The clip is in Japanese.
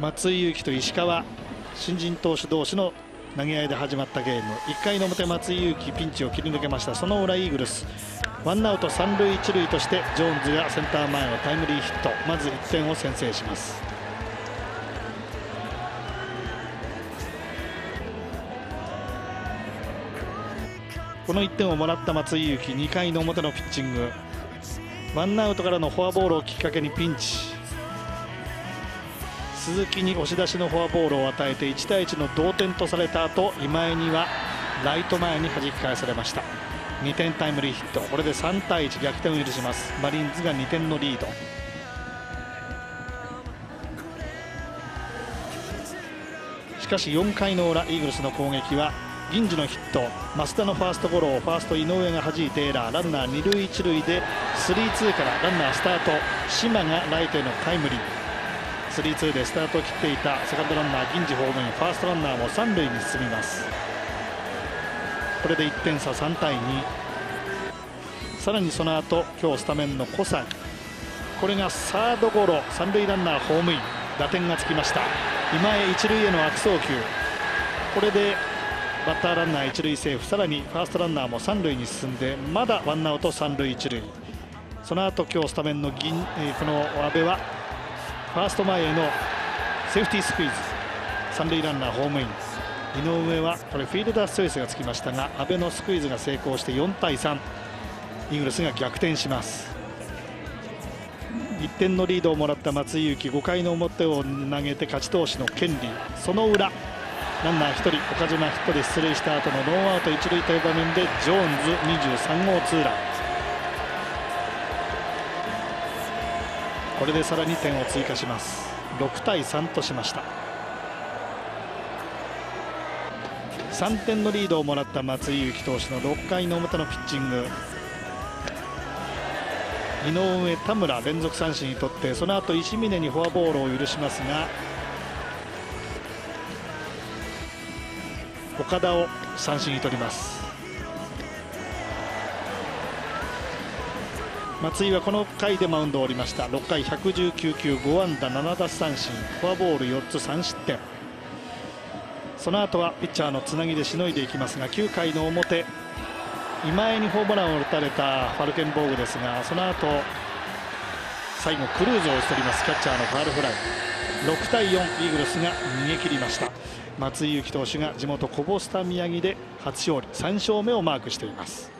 松井裕樹と石川新人投手同士の投げ合いで始まったゲーム。1回の表松井裕樹ピンチを切り抜けました。その裏イーグルス。ワンアウト三塁一塁としてジョーンズがセンター前のタイムリーヒット。まず1点を先制します。この1点をもらった松井裕樹2回の表のピッチング。ワンアウトからのフォアボールをきっかけにピンチ。鈴木に押し出しのフォアボールを与えて1対1の同点とされた後今井にはライト前に弾き返されました。2点タイムリーヒット。これで3対1逆転を許します。マリーンズが2点のリード。しかし4回の裏イーグルスの攻撃は銀次のヒット。増田のファーストゴロをファースト井上が弾いてエラー。ランナー2塁1塁で3-2からランナースタート。島がライトへのタイムリー。3-2でスタートを切っていたセカンドランナー銀次ホームインファーストランナーも3塁に進みます。これで1点差3対2さらにその後今日スタメンの小佐。これがサードゴロ三塁ランナーホームイン。打点がつきました。今江一塁への悪送球。これでバッターランナー一塁セーフ。さらにファーストランナーも三塁に進んでまだワンアウト三塁一塁。その後今日スタメンの銀、えー、この阿部はファースト前へのセーフティースクイズ。三塁ランナーホームイン。井上はこれフィールダースチョイスがつきましたが阿部のスクイズが成功して4対3イーグルスが逆転します。1点のリードをもらった松井裕樹5回の表を投げて勝ち投手の権利。その裏ランナー1人岡島ヒットで出塁した後のノーアウト1塁という場面でジョーンズ23号ツーラン。これでさらに点を追加します。6対3としました。3点のリードをもらった松井裕樹投手の6回の表のピッチング。井上、田村連続三振にとってその後石峰にフォアボールを許しますが岡田を三振に取ります。松井はこの回でマウンドを降りました。6回119球5安打7奪三振フォアボール4つ3失点。その後はピッチャーのつなぎでしのいでいきますが9回の表今江にホームランを打たれたファルケンボーグですがその後最後クルーズを打ち取りますキャッチャーのファールフライ。6対4イーグルスが逃げ切りました。松井裕樹投手が地元コボスタ宮城で初勝利3勝目をマークしています。